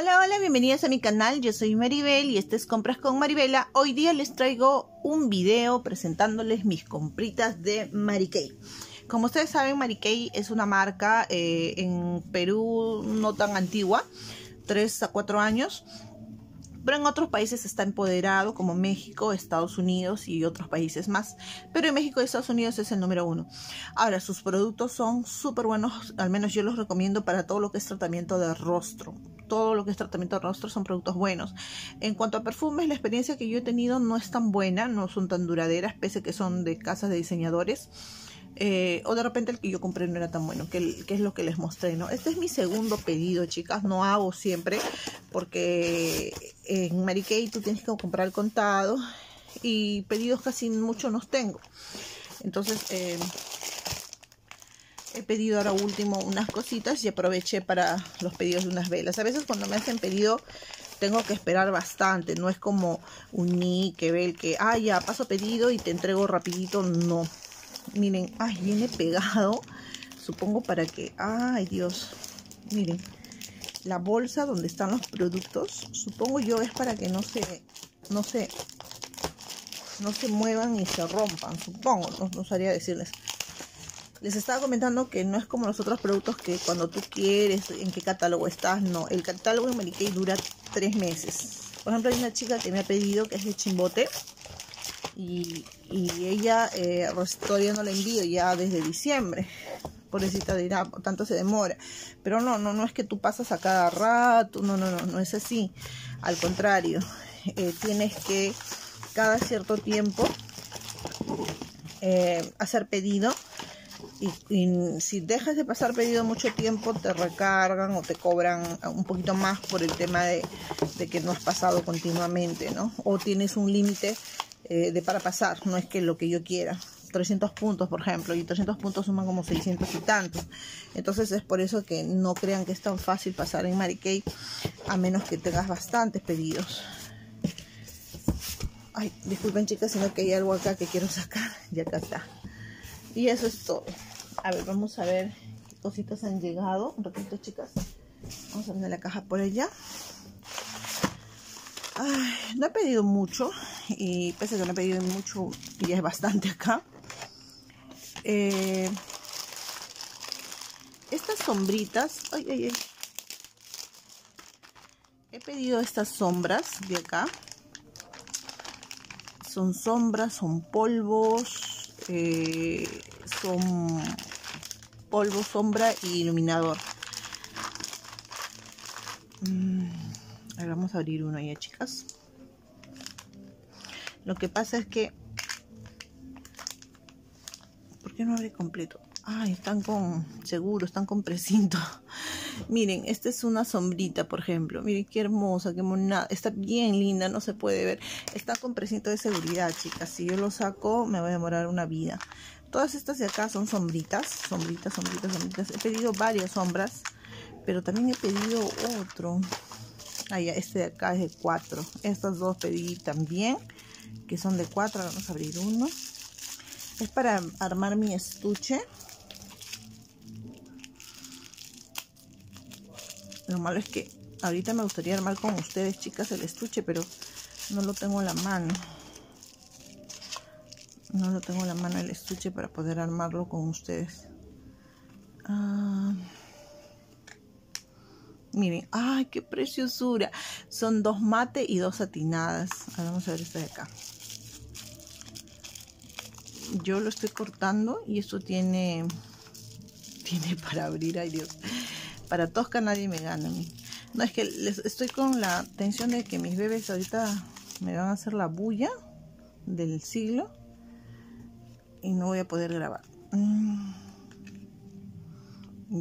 Hola, hola, bienvenidos a mi canal, yo soy Maribel y este es Compras con Maribela. Hoy día les traigo un video presentándoles mis compritas de Mary Kay. Como ustedes saben, Mary Kay es una marca eh, en Perú no tan antigua, 3 a 4 años, pero en otros países está empoderado como México, Estados Unidos y otros países más. Pero en México y Estados Unidos es el número uno. Ahora, sus productos son súper buenos, al menos yo los recomiendo para todo lo que es tratamiento de rostro. Todo lo que es tratamiento de rostro son productos buenos. En cuanto a perfumes, la experiencia que yo he tenido no es tan buena, no son tan duraderas, pese que son de casas de diseñadores. Eh, o de repente el que yo compré no era tan bueno, que, es lo que les mostré, ¿no? Este es mi segundo pedido, chicas, no hago siempre, porque en Mary Kay tú tienes que comprar el contado y pedidos casi mucho no tengo. Entonces, eh, he pedido ahora último unas cositas y aproveché para los pedidos de unas velas. A veces cuando me hacen pedido tengo que esperar bastante, no es como un ni que ve el que, ah, ya paso pedido y te entrego rapidito, no miren, ay, viene pegado, supongo para que, ay Dios, miren, la bolsa donde están los productos, supongo yo es para que no se, no se, no se muevan y se rompan, supongo, no, no sabría decirles. Les estaba comentando que no es como los otros productos que cuando tú quieres, en qué catálogo estás, no. El catálogo en Mary dura tres meses. Por ejemplo, hay una chica que me ha pedido que es de chimbote y, ella eh, todavía no la envío ya desde diciembre pobrecita dirá tanto se demora pero no no no es que tú pasas a cada rato no no no no es así al contrario eh, tienes que cada cierto tiempo eh, hacer pedido y, si dejas de pasar pedido mucho tiempo te recargan o te cobran un poquito más por el tema de, que no has pasado continuamente no o tienes un límite eh, de para pasar, no es que lo que yo quiera. 300 puntos, por ejemplo, y 300 puntos suman como 600 y tantos. Entonces es por eso que no crean que es tan fácil pasar en Mary Kay, a menos que tengas bastantes pedidos. Ay, disculpen chicas, sino que hay algo acá que quiero sacar. Y acá está. Y eso es todo. A ver, vamos a ver qué cositas han llegado. Un ratito, chicas. Vamos a ver la caja por allá. No he pedido mucho y pese a que no he pedido mucho y es bastante acá. Eh, estas sombritas, ay, ay, ay. He pedido estas sombras de acá. Son sombras, son polvos, eh, son polvo, sombra y iluminador. Mm, vamos a abrir uno ya, chicas. Lo que pasa es que... ¿Por qué no abre completo? Ay, están con seguro, están con precinto. Miren, esta es una sombrita, por ejemplo. Miren qué hermosa, qué monada. Está bien linda, no se puede ver. Está con precinto de seguridad, chicas. Si yo lo saco, me va a demorar una vida. Todas estas de acá son sombritas. Sombritas, sombritas, sombritas. He pedido varias sombras, pero también he pedido otro. Ah, este de acá es de 4. Estas dos pedí también que son de cuatro vamos a abrir uno es para armar mi estuche lo malo es que ahorita me gustaría armar con ustedes chicas el estuche pero no lo tengo en la mano. No lo tengo en la mano el estuche para poder armarlo con ustedes. Ah, miren ay qué preciosura. Son dos mate y dos satinadas Ahora vamos a ver esta de acá. Yo lo estoy cortando y esto tiene tiene para abrir, ay Dios. Para Tosca nadie me gana a mí. No, es que les, estoy con la tensión de que mis bebés ahorita me van a hacer la bulla del siglo y no voy a poder grabar. Mm.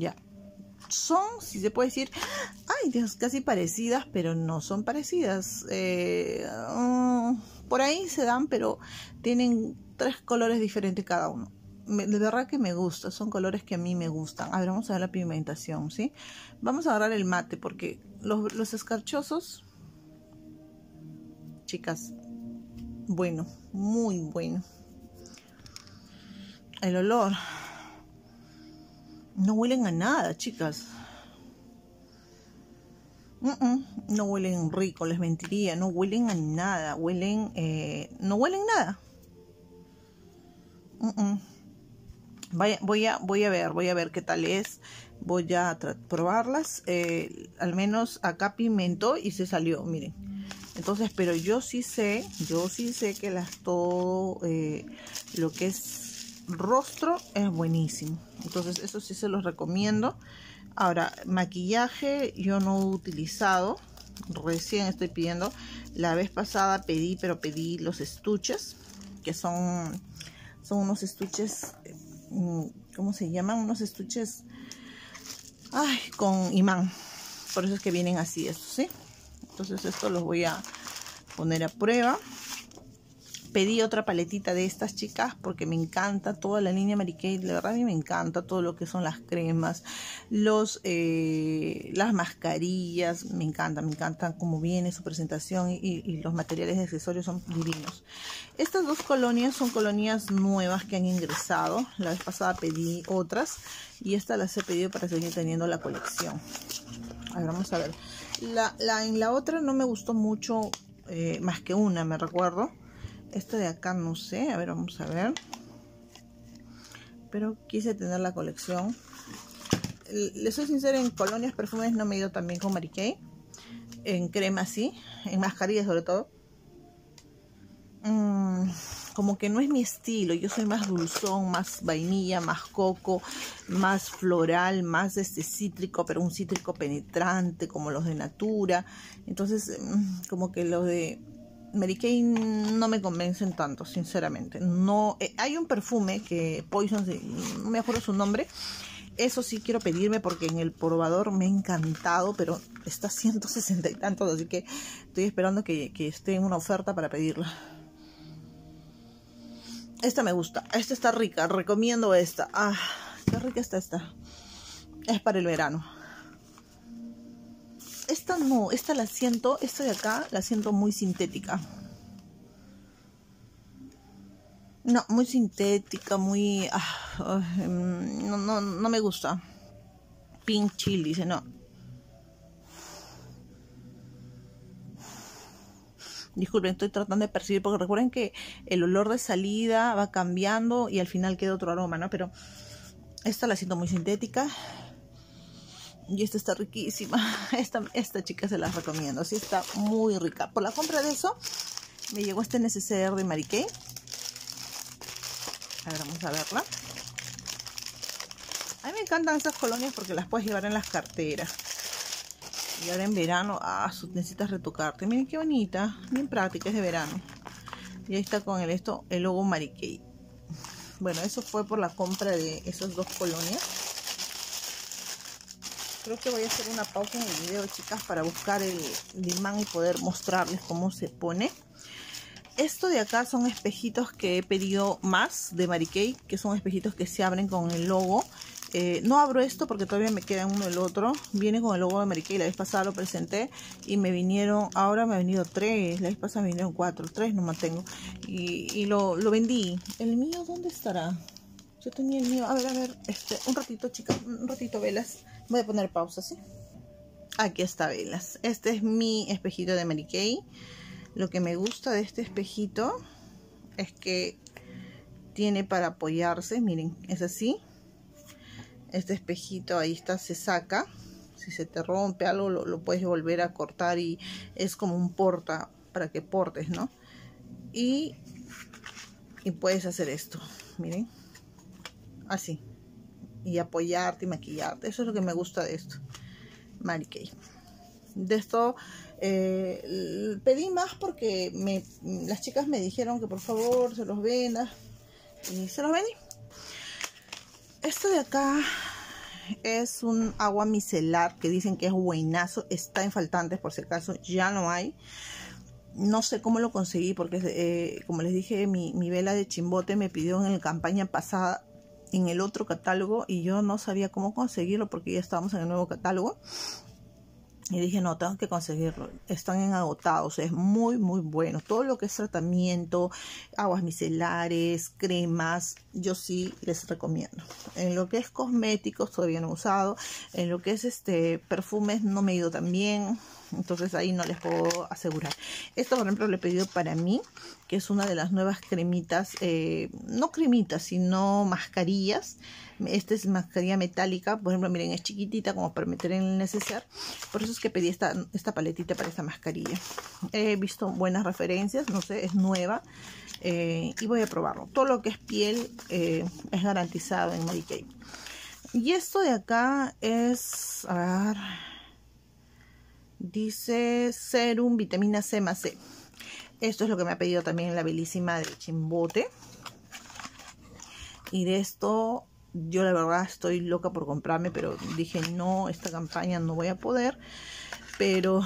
Ya. Son, si se puede decir, ay Dios, casi parecidas, pero no son parecidas. Eh, mm, por ahí se dan, pero tienen tres colores diferentes cada uno. De verdad que me gusta, son colores que a mí me gustan. A ver, vamos a ver la pigmentación, ¿sí? Vamos a agarrar el mate porque los, los escarchosos, chicas, bueno, muy bueno. El olor, no huelen a nada, chicas. no huelen rico, les mentiría, no huelen a nada, huelen, eh, no huelen nada. Voy, a, voy a ver, voy a ver qué tal es, voy a probarlas, eh, al menos acá pimentó y se salió, miren. Entonces, pero yo sí sé, yo sí sé que las todo eh, lo que es rostro es buenísimo. Entonces, eso sí se los recomiendo. Ahora, maquillaje yo no he utilizado. Recién estoy pidiendo. La vez pasada pedí, pero pedí los estuches. Que son, son unos estuches, ¿cómo se llaman? Unos estuches ay, con imán. Por eso es que vienen así estos, ¿sí? Entonces esto los voy a poner a prueba pedí otra paletita de estas chicas porque me encanta toda la línea Mary Kate, la verdad a mí me encanta todo lo que son las cremas, los eh, las mascarillas, me encanta, me encanta cómo viene su presentación y, los materiales de accesorios son divinos. Estas dos colonias son colonias nuevas que han ingresado, la vez pasada pedí otras y estas las he pedido para seguir teniendo la colección. A ver, vamos a ver. La, la, en la otra no me gustó mucho, eh, más que una, me recuerdo esta de acá no sé, a ver, vamos a ver. Pero quise tener la colección. Les soy sincera, en colonias, perfumes no me he ido también con Mary Kay. En crema sí, en mascarillas sobre todo. Mm, como que no es mi estilo, yo soy más dulzón, más vainilla, más coco, más floral, más este cítrico, pero un cítrico penetrante como los de Natura. Entonces, mm, como que los de Mary Kay no me convencen tanto, sinceramente. No, eh, hay un perfume que Poison, no me acuerdo su nombre. Eso sí quiero pedirme porque en el probador me ha encantado, pero está 160 y tantos, así que estoy esperando que, esté en una oferta para pedirla. Esta me gusta, esta está rica, recomiendo esta. Ah, qué rica está esta. Es para el verano esta no, esta la siento, esta de acá la siento muy sintética. No, muy sintética, muy... Ah, no, no, no me gusta. Pink chili, dice, no. Disculpen, estoy tratando de percibir porque recuerden que el olor de salida va cambiando y al final queda otro aroma, ¿no? Pero esta la siento muy sintética. Y esta está riquísima. Esta, esta chica se la recomiendo. Sí, está muy rica. Por la compra de eso, me llegó este neceser de Kay. A ver, vamos a verla. A mí me encantan esas colonias porque las puedes llevar en las carteras. Y ahora en verano, ah, necesitas retocarte. Miren qué bonita, bien práctica, es de verano. Y ahí está con el esto, el logo Kay. Bueno, eso fue por la compra de esas dos colonias creo que voy a hacer una pausa en el video, chicas, para buscar el, imán y poder mostrarles cómo se pone. Esto de acá son espejitos que he pedido más de Mary Kay, que son espejitos que se abren con el logo. Eh, no abro esto porque todavía me queda uno el otro. Viene con el logo de Mary Kay. La vez pasada lo presenté y me vinieron, ahora me han venido tres. La vez pasada me vinieron cuatro, tres no mantengo. Y, y lo, lo vendí. ¿El mío dónde estará? Yo tenía el mío. A ver, a ver, este, un ratito, chicas, un ratito, velas. Voy a poner pausa, ¿sí? Aquí está, velas. Este es mi espejito de Mary Kay. Lo que me gusta de este espejito es que tiene para apoyarse. Miren, es así. Este espejito ahí está, se saca. Si se te rompe algo, lo, lo puedes volver a cortar y es como un porta para que portes, ¿no? Y, y puedes hacer esto. Miren así. Y apoyarte y maquillarte. Eso es lo que me gusta de esto. Mary Kay. De esto eh, pedí más porque me, las chicas me dijeron que por favor se los venda. Y se los vendí. Esto de acá es un agua micelar que dicen que es buenazo. Está en faltantes por si acaso. Ya no hay no sé cómo lo conseguí porque eh, como les dije mi, mi, vela de chimbote me pidió en la campaña pasada en el otro catálogo y yo no sabía cómo conseguirlo porque ya estábamos en el nuevo catálogo. Y dije, no, tengo que conseguirlo. Están en agotados, es muy, muy bueno. Todo lo que es tratamiento, aguas micelares, cremas, yo sí les recomiendo. En lo que es cosméticos, todavía no he usado. En lo que es este perfumes, no me he ido tan bien. Entonces ahí no les puedo asegurar. Esto, por ejemplo, lo he pedido para mí, que es una de las nuevas cremitas, eh, no cremitas, sino mascarillas. Esta es mascarilla metálica, por ejemplo, miren, es chiquitita como para meter en el neceser. Por eso es que pedí esta, esta paletita para esta mascarilla. He visto buenas referencias, no sé, es nueva. Eh, y voy a probarlo. Todo lo que es piel eh, es garantizado en Mary. Y esto de acá es, a ver, Dice serum vitamina C más C. Esto es lo que me ha pedido también la belísima de Chimbote. Y de esto yo la verdad estoy loca por comprarme, pero dije no, esta campaña no voy a poder. Pero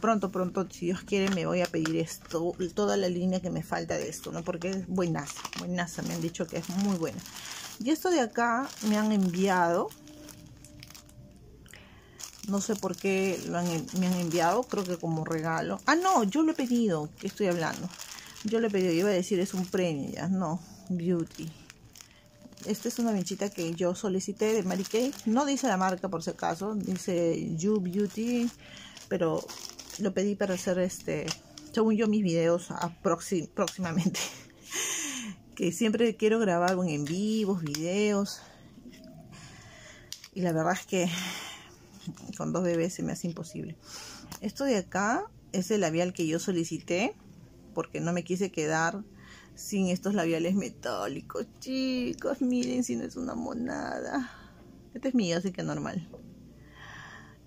pronto, pronto, si Dios quiere, me voy a pedir esto, toda la línea que me falta de esto, ¿no? Porque es buenaza, buenaza, me han dicho que es muy buena. Y esto de acá me han enviado no sé por qué me han enviado, creo que como regalo. Ah, no, yo lo he pedido, ¿qué estoy hablando? Yo lo he pedido, iba a decir es un premio ya, no, Beauty. Esta es una vinchita que yo solicité de Mary Kay. No dice la marca por si acaso, dice You Beauty, pero lo pedí para hacer este, según yo, mis videos próximamente. que siempre quiero grabar en vivos, videos. Y la verdad es que con dos bebés se me hace imposible. Esto de acá es el labial que yo solicité porque no me quise quedar sin estos labiales metálicos. Chicos, miren si no es una monada. Este es mío, así que normal.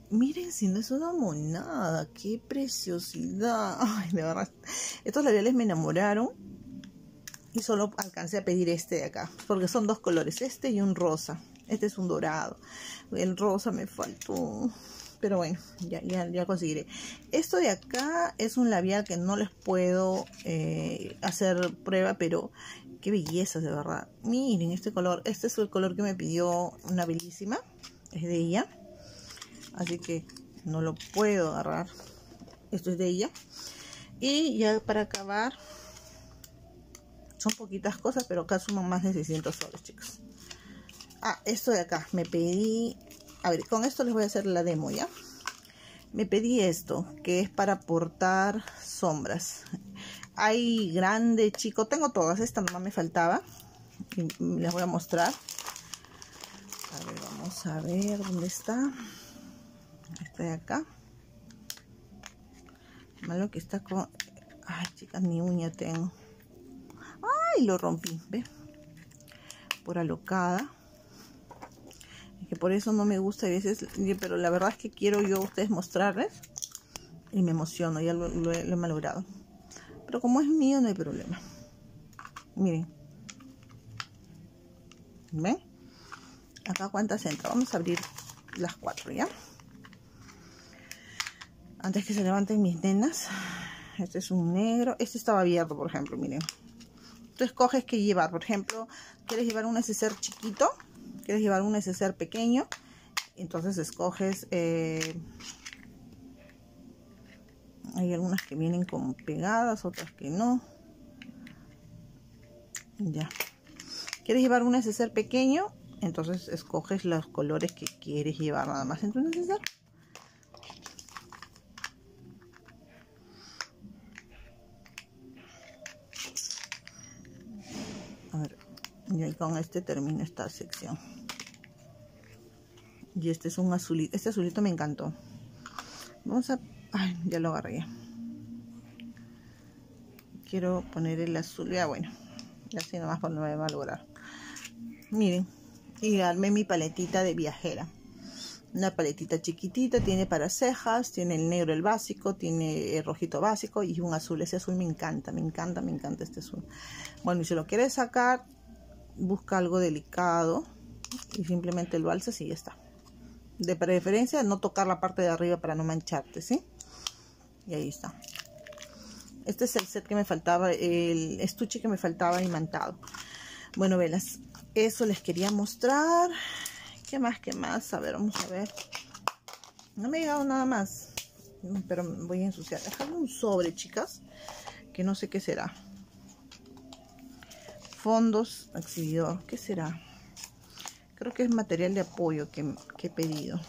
Miren si no es una monada. Qué preciosidad. De verdad. Estos labiales me enamoraron. Y solo alcancé a pedir este de acá. Porque son dos colores. Este y un rosa. Este es un dorado. El rosa me faltó. Pero bueno, ya, ya, conseguiré. Esto de acá es un labial que no les puedo eh, hacer prueba, pero qué belleza, de verdad. Miren este color. Este es el color que me pidió una bellísima. Es de ella. Así que no lo puedo agarrar. Esto es de ella. Y ya para acabar, son poquitas cosas, pero acá suman más de 600 soles, chicos. Ah, esto de acá. Me pedí... A ver, con esto les voy a hacer la demo, ¿ya? Me pedí esto, que es para portar sombras. Hay grande, chico. Tengo todas. Esta nomás me faltaba. Les voy a mostrar. A ver, vamos a ver dónde está. Este de acá. Malo que está con... Ay, chicas, ni uña tengo. Ay, lo rompí, ¿ve? Por alocada que por eso no me gusta a veces, pero la verdad es que quiero yo a ustedes mostrarles y me emociono, ya lo, he, malogrado. Pero como es mío no hay problema. Miren. ¿Ven? Acá cuántas entra. Vamos a abrir las cuatro, ¿ya? Antes que se levanten mis nenas. Este es un negro. Este estaba abierto, por ejemplo, miren. Tú escoges qué llevar. Por ejemplo, ¿quieres llevar un neceser chiquito? Quieres llevar un neceser pequeño, entonces escoges... Eh, hay algunas que vienen con pegadas, otras que no. Ya. ¿Quieres llevar un neceser pequeño? Entonces escoges los colores que quieres llevar nada más en tu neceser. Y con este termino esta sección. Y este es un azulito. Este azulito me encantó. Vamos a... Ay, ya lo agarré. Quiero poner el azul. Ya bueno. Ya así nomás cuando me va a lograr. Miren. Y armé mi paletita de viajera. Una paletita chiquitita. Tiene para cejas. Tiene el negro el básico. Tiene el rojito básico. Y un azul. Ese azul me encanta. Me encanta, me encanta este azul. Bueno, y si lo quieres sacar. Busca algo delicado. Y simplemente lo alzas y ya está de preferencia no tocar la parte de arriba para no mancharte, ¿sí? Y ahí está. Este es el set que me faltaba, el estuche que me faltaba imantado. Bueno, velas, eso les quería mostrar. ¿Qué más? ¿Qué más? A ver, vamos a ver. No me ha llegado nada más. pero voy a ensuciar. Déjame un sobre, chicas, que no sé qué será. Fondos, exhibidor, ¿qué será? Creo que es material de apoyo que, he pedido.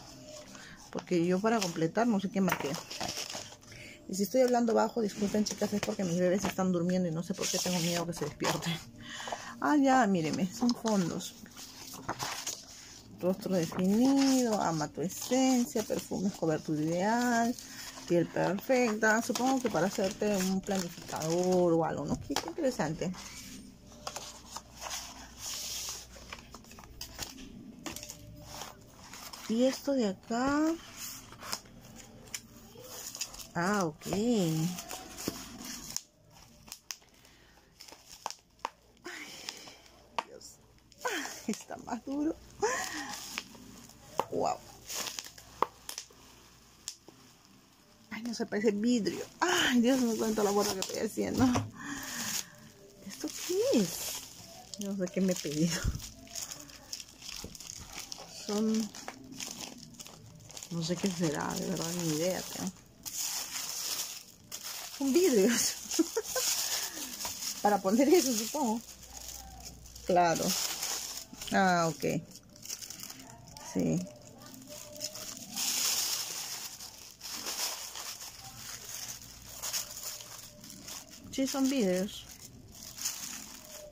Porque yo para completar no sé qué marqué. Y si estoy hablando bajo, disculpen chicas, es porque mis bebés están durmiendo y no sé por qué tengo miedo que se despierten. Ah, ya, míreme, son fondos. Rostro definido, ama tu esencia, perfumes, cobertura ideal, piel perfecta. Supongo que para hacerte un planificador o algo, ¿no? Qué interesante. Y esto de acá Ah, ok. Ay, Dios. está más duro. Wow. Ay, no se parece vidrio. Ay, Dios, me cuento la borra que estoy haciendo. ¿Esto qué es? No sé qué me he pedido. Son... No sé qué será, de verdad, ni idea tengo vidrios. Para poner eso, supongo. Claro. Ah, ok. Sí. Sí, son vidrios.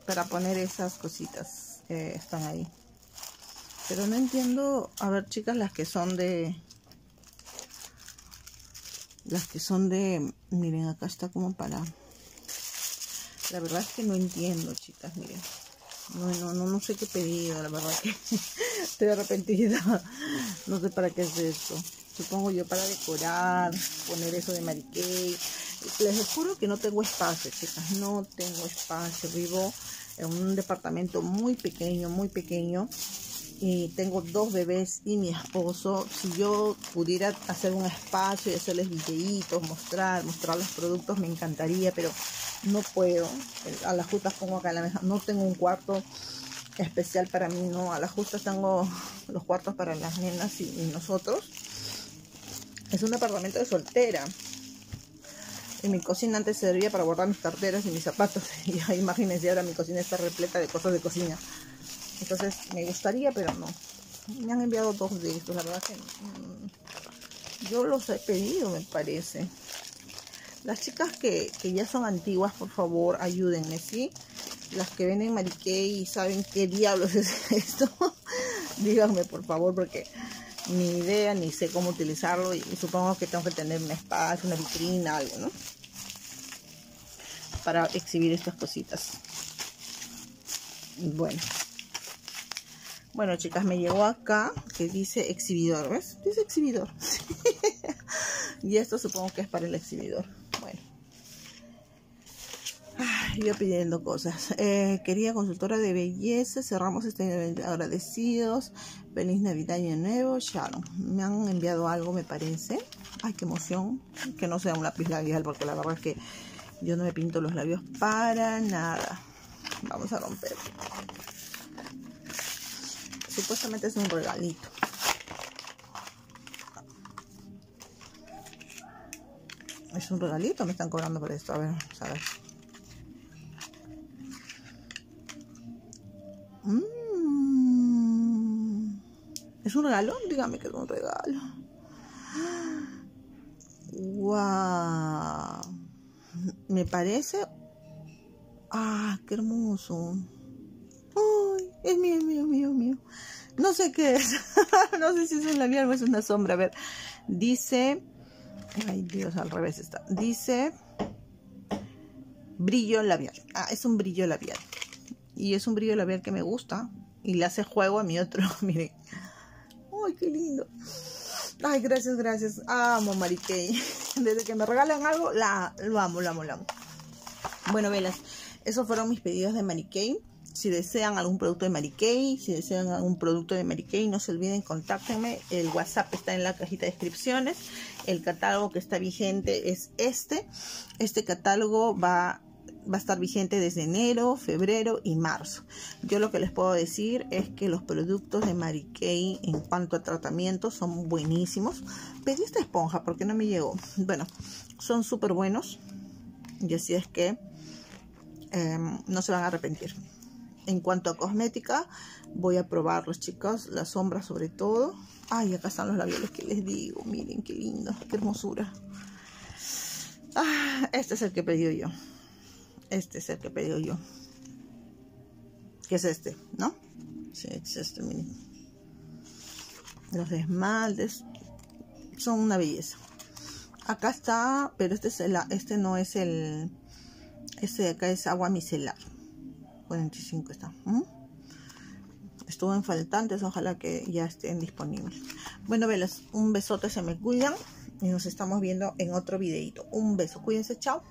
Para poner esas cositas que están ahí. Pero no entiendo, a ver chicas, las que son de las que son de miren acá está como para la verdad es que no entiendo chicas miren. No, no, no, sé qué pedido la verdad que estoy arrepentida. No sé para qué es esto. Supongo yo para decorar poner eso de Mary les juro que no tengo espacio chicas no tengo espacio. Vivo en un departamento muy pequeño muy pequeño y tengo dos bebés y mi esposo, si yo pudiera hacer un espacio y hacerles videitos, mostrar, mostrar los productos, me encantaría, pero no puedo. A las justas pongo acá en la mesa, no tengo un cuarto especial para mí, no, a las justas tengo los cuartos para las nenas y, nosotros. Es un departamento de soltera. Y mi cocina antes servía para guardar mis carteras y mis zapatos. Y ya imagínense, ahora mi cocina está repleta de cosas de cocina. Entonces me gustaría, pero no. Me han enviado dos de estos, la verdad que mm, yo los he pedido, me parece. Las chicas que, ya son antiguas, por favor, ayúdenme, ¿sí? Las que ven en Mariquey y saben qué diablos es esto, díganme, por favor, porque ni idea, ni sé cómo utilizarlo y, supongo que tengo que tener un espacio, una vitrina, algo, ¿no? Para exhibir estas cositas. Bueno. Bueno, chicas, me llegó acá que dice exhibidor, ¿ves? Dice exhibidor. y esto supongo que es para el exhibidor. Bueno. yo pidiendo cosas. Eh, quería consultora de belleza. Cerramos este agradecidos. Feliz Navidad y Nuevo. Sharon. Me han enviado algo, me parece. Ay, qué emoción. Que no sea un lápiz labial, porque la verdad es que yo no me pinto los labios para nada. Vamos a romper. Supuestamente es un regalito. Es un regalito, me están cobrando por esto. A ver, a ver. Mm. ¿Es un regalo? Dígame que es un regalo. ¡Wow! Me parece. ¡Ah, qué hermoso! Es mío, mío, mío, mío. No sé qué es. no sé si es un labial o es una sombra. A ver, dice... Ay, Dios, al revés está. Dice... Brillo labial. Ah, es un brillo labial. Y es un brillo labial que me gusta. Y le hace juego a mi otro. Miren. Ay, qué lindo. Ay, gracias, gracias. Amo Mary Desde que me regalan algo, la, lo amo, lo amo, lo amo. Bueno, velas. Esos fueron mis pedidos de Mary si desean algún producto de Mary Kay, si desean algún producto de Mary Kay, no se olviden, contáctenme. El WhatsApp está en la cajita de descripciones. El catálogo que está vigente es este. Este catálogo va a estar vigente desde enero, febrero y marzo. Yo lo que les puedo decir es que los productos de Mary Kay en cuanto a tratamiento son buenísimos. Pedí esta esponja porque no me llegó. Bueno, son súper buenos y así es que em, no se van a arrepentir. En cuanto a cosmética, voy a probarlos, chicos. La sombra sobre todo. Ay, acá están los labiales que les digo. Miren qué lindo, qué hermosura. Ah, este es el que pedí yo. Este es el que pedí yo. ¿Qué es este? ¿No? Sí, es este, miren. Los esmaltes son una belleza. Acá está, pero este, es el, este no es el... Este de acá es agua micelar. 45 está. En faltantes, ojalá que ya estén disponibles. Bueno, velas, un besote, se me cuidan y nos estamos viendo en otro videito. Un beso, cuídense, chao.